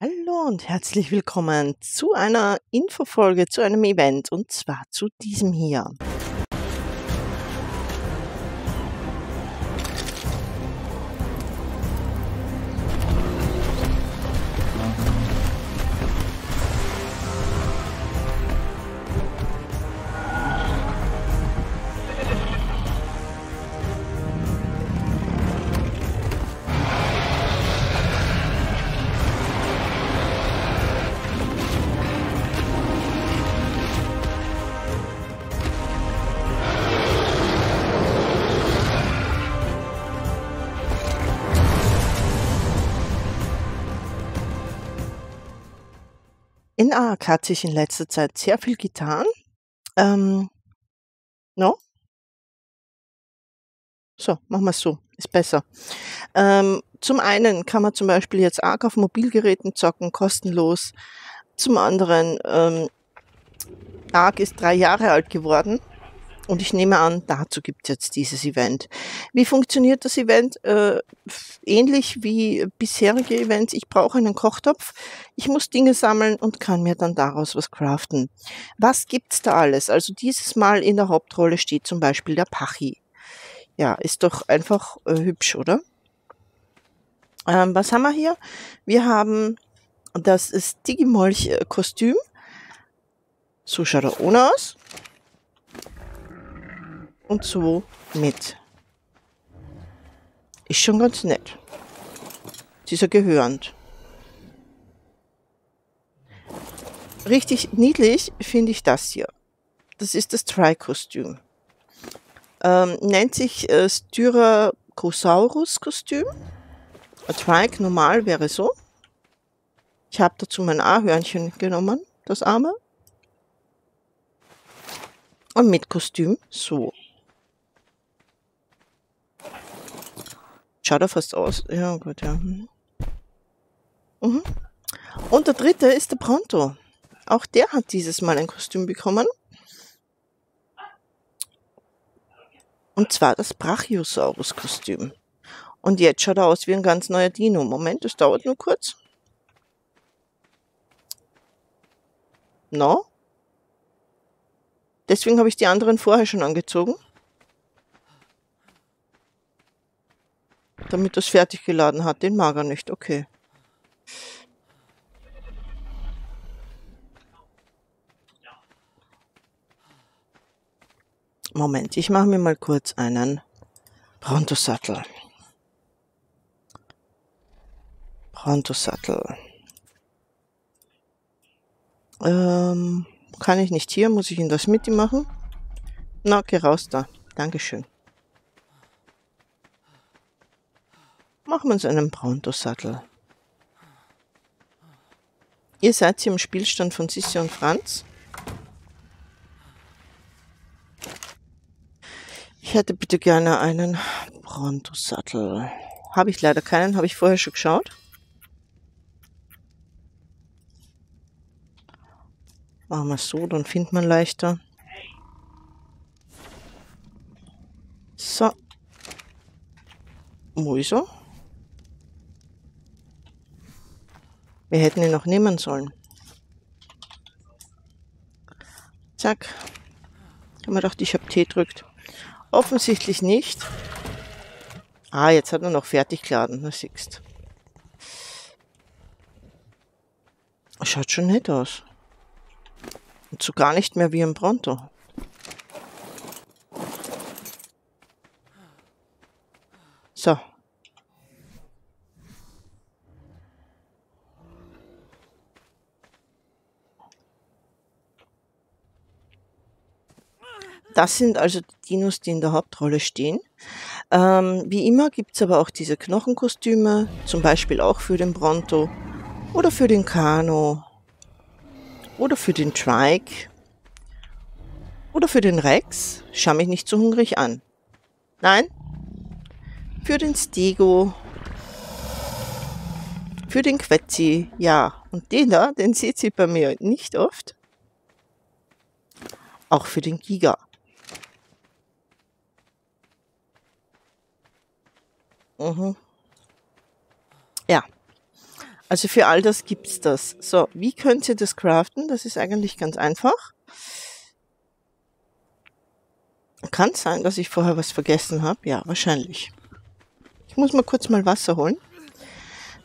Hallo und herzlich willkommen zu einer Infofolge, zu einem Event und zwar zu diesem hier. ARK hat sich in letzter Zeit sehr viel getan. Ähm, no? So, machen wir es so, ist besser. Ähm, zum einen kann man zum Beispiel jetzt ARK auf Mobilgeräten zocken, kostenlos. Zum anderen, ähm, ARK ist drei Jahre alt geworden und ich nehme an, dazu gibt es jetzt dieses Event. Wie funktioniert das Event? Äh, ähnlich wie bisherige Events. Ich brauche einen Kochtopf. Ich muss Dinge sammeln und kann mir dann daraus was craften. Was gibt's da alles? Also dieses Mal in der Hauptrolle steht zum Beispiel der Pachi. Ja, ist doch einfach äh, hübsch, oder? Ähm, was haben wir hier? Wir haben das Digimolch-Kostüm. So schaut er ohne aus und so mit. Ist schon ganz nett. Dieser gehörend. Richtig niedlich finde ich das hier. Das ist das Tri-Kostüm. Ähm, nennt sich äh, Styracosaurus-Kostüm. Trike normal wäre so. Ich habe dazu mein A-Hörnchen genommen, das arme. Und mit Kostüm so. Schaut er fast aus. Ja, gut, ja. Mhm. mhm. Und der dritte ist der Pronto. Auch der hat dieses Mal ein Kostüm bekommen. Und zwar das Brachiosaurus-Kostüm. Und jetzt schaut er aus wie ein ganz neuer Dino. Moment, das dauert nur kurz. No? Deswegen habe ich die anderen vorher schon angezogen. Damit das fertig geladen hat. Den mag er nicht, okay. Moment, ich mache mir mal kurz einen Brontosattel. Brontosattel. Ähm, kann ich nicht hier, muss ich in das Mitte machen? Na, geh raus da. Dankeschön. Machen wir uns einen Bronto-Sattel. Ihr seid hier im Spielstand von Sissi und Franz. Ich hätte bitte gerne einen Bronto-Sattel. Habe ich leider keinen, habe ich vorher schon geschaut. Machen wir es so, dann findet man leichter. So. Wo ist er? Wir hätten ihn noch nehmen sollen. Zack. Ich habe mir gedacht, ich habe Tee drückt. Offensichtlich nicht. Ah, jetzt hat er noch fertig geladen. Na, siehst. Schaut schon nett aus. Und so gar nicht mehr wie im Pronto. So, Das sind also die Dinos, die in der Hauptrolle stehen. Ähm, wie immer gibt es aber auch diese Knochenkostüme, zum Beispiel auch für den Bronto oder für den Kano oder für den Trike oder für den Rex. Schau mich nicht so hungrig an. Nein, für den Stego, für den Quetzi, ja. Und den da, den seht ihr bei mir nicht oft. Auch für den Giga. Mhm. Ja. Also für all das gibt's das. So, wie könnt ihr das craften? Das ist eigentlich ganz einfach. Kann sein, dass ich vorher was vergessen habe. Ja, wahrscheinlich. Ich muss mal kurz mal Wasser holen.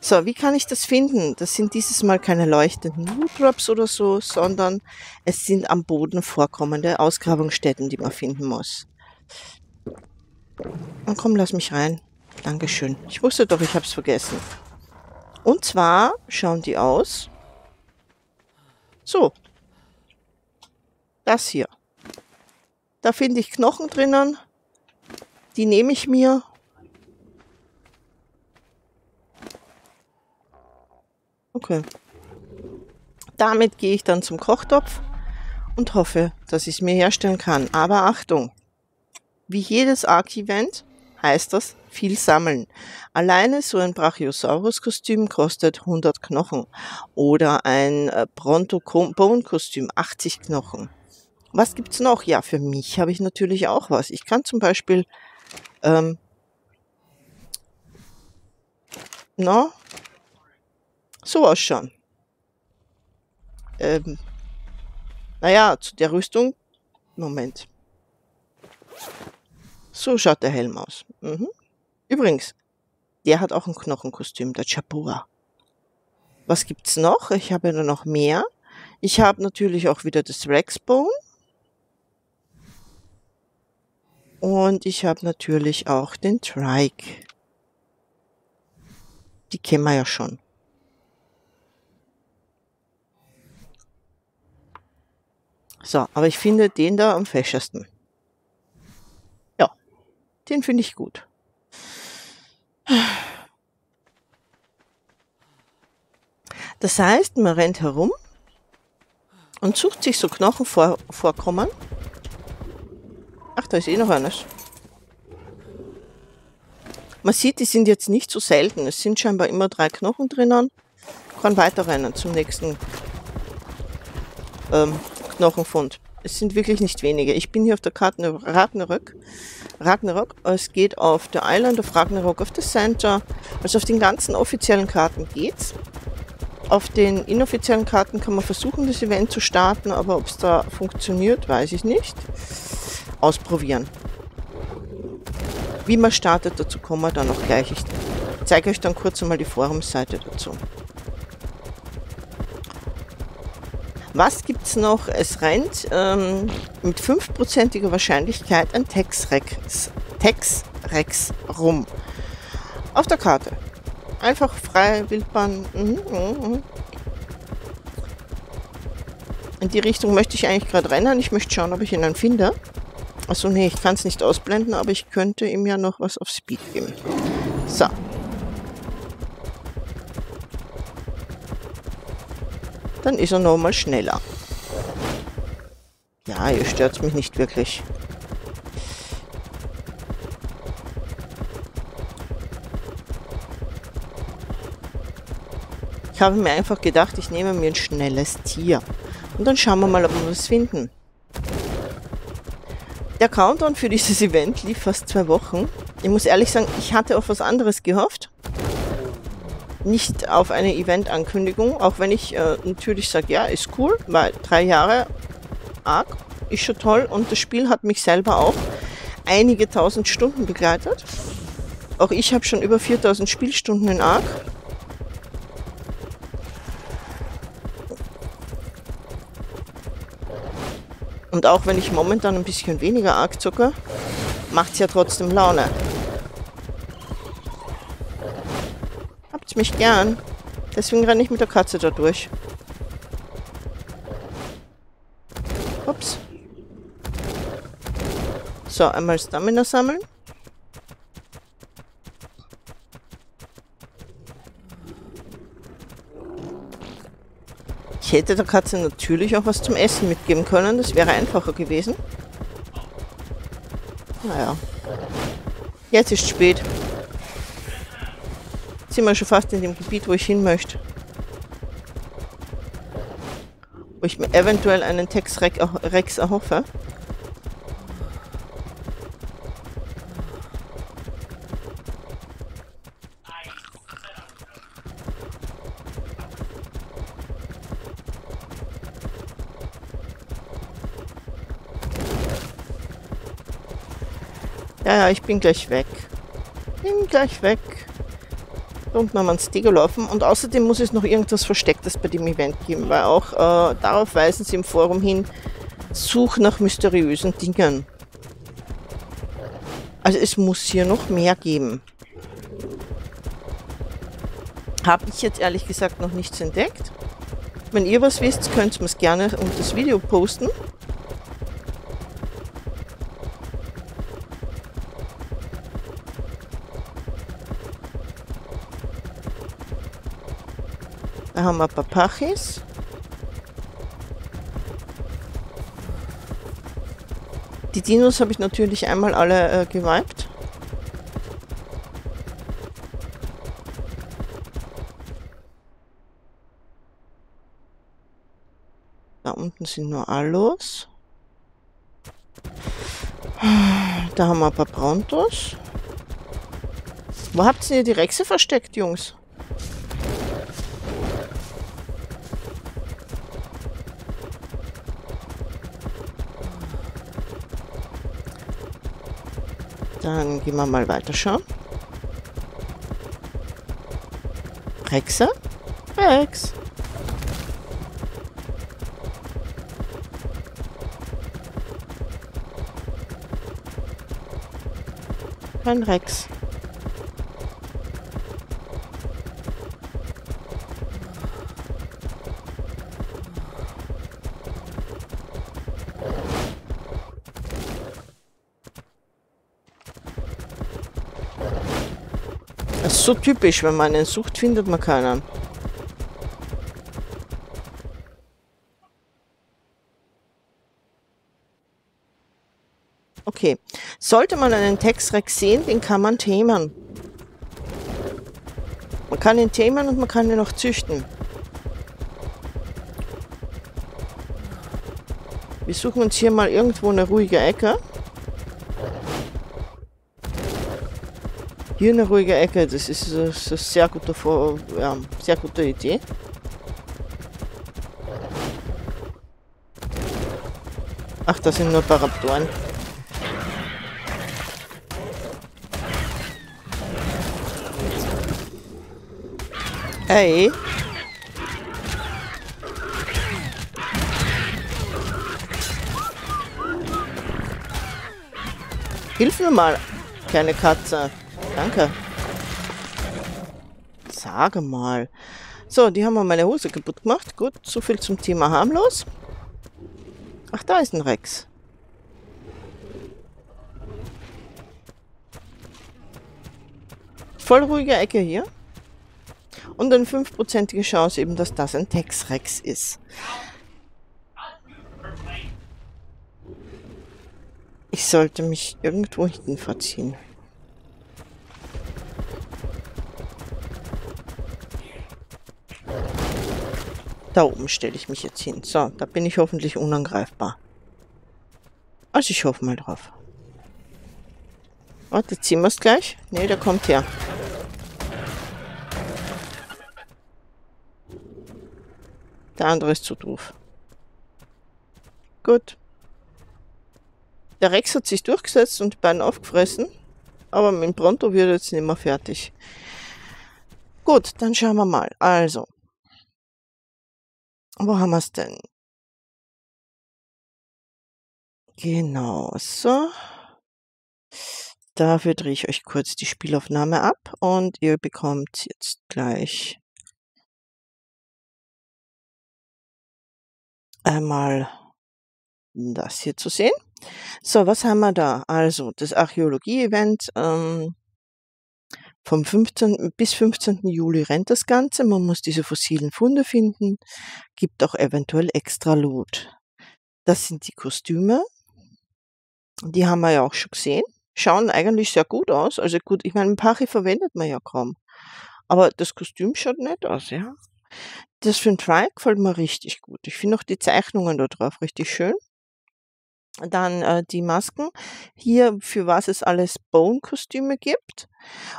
So, wie kann ich das finden? Das sind dieses Mal keine leuchtenden Loot oder so, sondern es sind am Boden vorkommende Ausgrabungsstätten, die man finden muss. Und komm, lass mich rein. Dankeschön. Ich wusste doch, ich hab's vergessen. Und zwar schauen die aus. So. Das hier. Da finde ich Knochen drinnen. Die nehme ich mir. Okay. Damit gehe ich dann zum Kochtopf und hoffe, dass ich es mir herstellen kann. Aber Achtung! Wie jedes Arc-Event heißt das viel sammeln. Alleine so ein Brachiosaurus-Kostüm kostet 100 Knochen oder ein äh, Bronto-Bone-Kostüm 80 Knochen. Was gibt's noch? Ja, für mich habe ich natürlich auch was. Ich kann zum Beispiel, ähm, na, so ausschauen. Ähm, naja, zu der Rüstung, Moment. So schaut der Helm aus. Mhm. Übrigens, der hat auch ein Knochenkostüm, der Chapua. Was gibt's noch? Ich habe ja noch mehr. Ich habe natürlich auch wieder das Rexbone. Und ich habe natürlich auch den Trike. Die kennen wir ja schon. So, aber ich finde den da am feschesten. Den finde ich gut. Das heißt, man rennt herum und sucht sich so Knochen vor, vorkommen Ach, da ist eh noch eines. Man sieht, die sind jetzt nicht so selten. Es sind scheinbar immer drei Knochen drinnen. Kann weiterrennen zum nächsten ähm, Knochenfund. Es sind wirklich nicht wenige. Ich bin hier auf der Karte Ragnarök. Ragnarok. Es geht auf der Island of Ragnarok of the Center. Also auf den ganzen offiziellen Karten geht's. Auf den inoffiziellen Karten kann man versuchen, das Event zu starten, aber ob es da funktioniert, weiß ich nicht ausprobieren. Wie man startet, dazu kommen wir dann noch gleich. Ich zeige euch dann kurz einmal die Forumseite dazu. Was gibt es noch? Es rennt ähm, mit 5%iger Wahrscheinlichkeit ein Texrex, Texrex rum. Auf der Karte. Einfach frei, Wildbahn. Mhm, mh, mh. In die Richtung möchte ich eigentlich gerade rennen. Ich möchte schauen, ob ich ihn dann finde. Achso, nee, ich kann es nicht ausblenden, aber ich könnte ihm ja noch was auf Speed geben. So. Dann ist er nochmal schneller. Ja, ihr stört mich nicht wirklich. Ich habe mir einfach gedacht, ich nehme mir ein schnelles Tier. Und dann schauen wir mal, ob wir was finden. Der Countdown für dieses Event lief fast zwei Wochen. Ich muss ehrlich sagen, ich hatte auf was anderes gehofft. Nicht auf eine Event-Ankündigung, auch wenn ich äh, natürlich sage, ja, ist cool, weil drei Jahre Arc ist schon toll und das Spiel hat mich selber auch einige tausend Stunden begleitet. Auch ich habe schon über 4000 Spielstunden in Arc. Und auch wenn ich momentan ein bisschen weniger arg zucke, macht es ja trotzdem Laune. Habt's mich gern. Deswegen renne ich mit der Katze da durch. Ups. So, einmal Stamina sammeln. hätte der Katze natürlich auch was zum Essen mitgeben können. Das wäre einfacher gewesen. Naja. Jetzt ist spät sind wir schon fast in dem Gebiet, wo ich hin möchte. Wo ich mir eventuell einen Tex Rex erhoffe. Ja, ja, ich bin gleich weg. Bin gleich weg. Da unten haben wir einen Stego laufen. Und außerdem muss es noch irgendwas Verstecktes bei dem Event geben, weil auch äh, darauf weisen sie im Forum hin, such nach mysteriösen Dingen. Also es muss hier noch mehr geben. Habe ich jetzt ehrlich gesagt noch nichts entdeckt. Wenn ihr was wisst, könnt ihr es gerne unter das Video posten. Haben wir Papachis. Die Dinos habe ich natürlich einmal alle äh, gewiped. Da unten sind nur Allos. Da haben wir ein paar Brontos. Wo habt ihr die Rexe versteckt, Jungs? Dann gehen wir mal weiter schauen. Rexe? Rex. Kein Rex. So typisch, wenn man einen sucht, findet man keinen. Okay. Sollte man einen Textrex sehen, den kann man themen. Man kann ihn themen und man kann ihn auch züchten. Wir suchen uns hier mal irgendwo eine ruhige Ecke. Hier eine ruhige Ecke, das ist, eine sehr gute, Vor ja, sehr gute Idee. Ach, das sind nur Paraptoren. Hey. Hilf mir mal, kleine Katze. Danke. Sage mal. So, die haben mir meine Hose kaputt gemacht. Gut, so viel zum Thema harmlos. Ach, da ist ein Rex. Voll ruhige Ecke hier. Und eine fünfprozentige Chance eben, dass das ein Tex-Rex ist. Ich sollte mich irgendwo hinten verziehen. Da oben stelle ich mich jetzt hin. So, da bin ich hoffentlich unangreifbar. Also ich hoffe mal drauf. Warte, ziehen wir es gleich? Ne, der kommt her. Der andere ist zu doof. Gut. Der Rex hat sich durchgesetzt und die beiden aufgefressen. Aber mit dem Pronto wird er jetzt nicht mehr fertig. Gut, dann schauen wir mal. Also, wo haben wir es denn? Genau, so. Dafür drehe ich euch kurz die Spielaufnahme ab und ihr bekommt jetzt gleich einmal das hier zu sehen. So, was haben wir da? Also, das Archäologie-Event ähm, vom 15. bis 15. Juli rennt das Ganze. Man muss diese fossilen Funde finden. Gibt auch eventuell extra Loot. Das sind die Kostüme. Die haben wir ja auch schon gesehen. Schauen eigentlich sehr gut aus. Also gut, ich meine, Pachi verwendet man ja kaum. Aber das Kostüm schaut nett aus, ja. Das für ein Try gefällt mir richtig gut. Ich finde auch die Zeichnungen da drauf richtig schön. Dann äh, die Masken. Hier, für was es alles Bone-Kostüme gibt.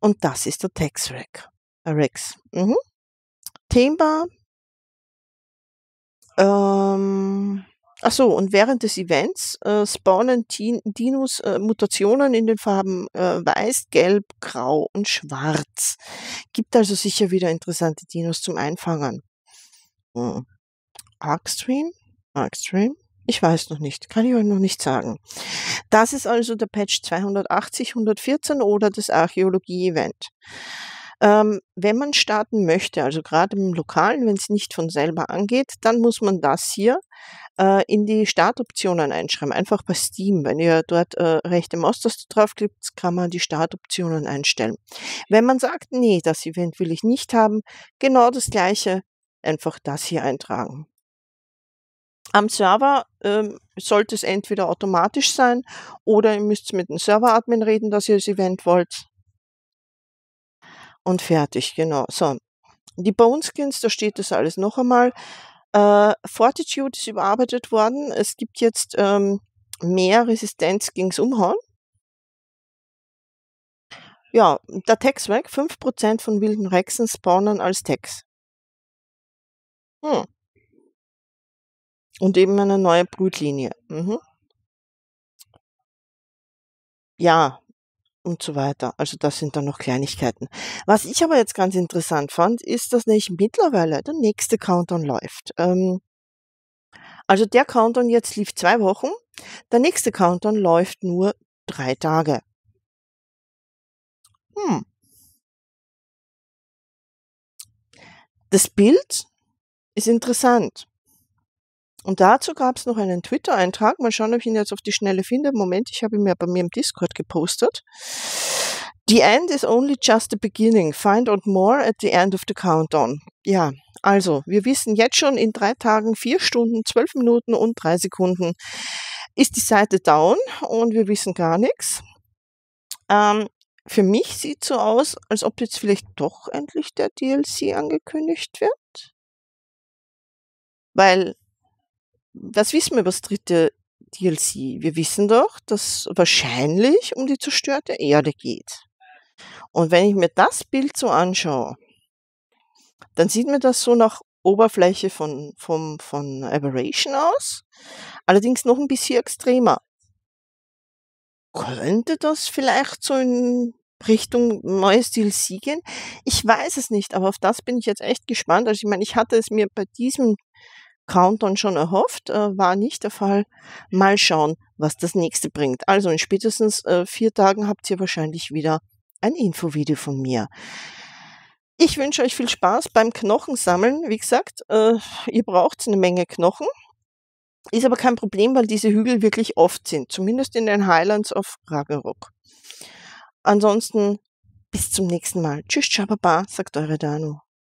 Und das ist der Tex-Rex. Äh, Rex. Mhm. Thema. Ähm, Ach so, und während des Events äh, spawnen Tin Dinos äh, Mutationen in den Farben äh, Weiß, Gelb, Grau und Schwarz. Gibt also sicher wieder interessante Dinos zum Einfangen. Hm. Arcstream? Arcstream? Ich weiß noch nicht, kann ich euch noch nicht sagen. Das ist also der Patch 280, 114 oder das Archäologie-Event. Ähm, wenn man starten möchte, also gerade im Lokalen, wenn es nicht von selber angeht, dann muss man das hier äh, in die Startoptionen einschreiben. Einfach bei Steam. Wenn ihr dort äh, rechte Maustaste draufklickt, kann man die Startoptionen einstellen. Wenn man sagt, nee, das Event will ich nicht haben, genau das gleiche, einfach das hier eintragen. Am Server ähm, sollte es entweder automatisch sein oder ihr müsst mit dem Server-Admin reden, dass ihr das Event wollt. Und fertig, genau. So. Die Bone-Skins, da steht das alles noch einmal. Äh, Fortitude ist überarbeitet worden. Es gibt jetzt ähm, mehr Resistenz gegens Umhauen. Ja, der Tex weg. 5% von wilden Rexen spawnen als Tex. Hm. Und eben eine neue Brutlinie. Mhm. Ja, und so weiter. Also das sind dann noch Kleinigkeiten. Was ich aber jetzt ganz interessant fand, ist, dass nämlich mittlerweile der nächste Countdown läuft. Ähm, also der Countdown jetzt lief zwei Wochen, der nächste Countdown läuft nur drei Tage. Hm. Das Bild ist interessant. Und dazu gab es noch einen Twitter-Eintrag. Mal schauen, ob ich ihn jetzt auf die Schnelle finde. Moment, ich habe ihn mir bei mir im Discord gepostet. The end is only just the beginning. Find out more at the end of the countdown. Ja, also, wir wissen jetzt schon, in drei Tagen, vier Stunden, zwölf Minuten und drei Sekunden ist die Seite down und wir wissen gar nichts. Ähm, für mich sieht so aus, als ob jetzt vielleicht doch endlich der DLC angekündigt wird. Weil was wissen wir über das dritte DLC? Wir wissen doch, dass wahrscheinlich um die zerstörte Erde geht. Und wenn ich mir das Bild so anschaue, dann sieht mir das so nach Oberfläche von, von, von Aberration aus, allerdings noch ein bisschen extremer. Könnte das vielleicht so in Richtung neues DLC gehen? Ich weiß es nicht, aber auf das bin ich jetzt echt gespannt. Also ich meine, ich hatte es mir bei diesem Countdown schon erhofft, äh, war nicht der Fall. Mal schauen, was das nächste bringt. Also in spätestens äh, vier Tagen habt ihr wahrscheinlich wieder ein Infovideo von mir. Ich wünsche euch viel Spaß beim Knochensammeln. Wie gesagt, äh, ihr braucht eine Menge Knochen. Ist aber kein Problem, weil diese Hügel wirklich oft sind. Zumindest in den Highlands of Ragnarok. Ansonsten bis zum nächsten Mal. Tschüss, Chababa, sagt eure Danu.